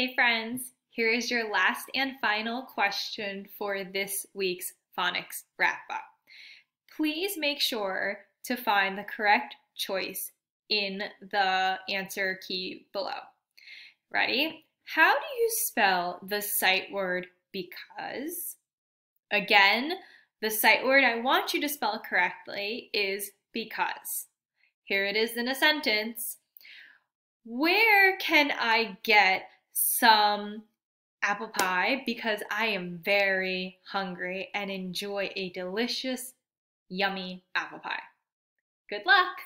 Hey friends, here is your last and final question for this week's phonics wrap up. Please make sure to find the correct choice in the answer key below. Ready? How do you spell the sight word because? Again, the sight word I want you to spell correctly is because. Here it is in a sentence. Where can I get some apple pie because I am very hungry and enjoy a delicious, yummy apple pie. Good luck!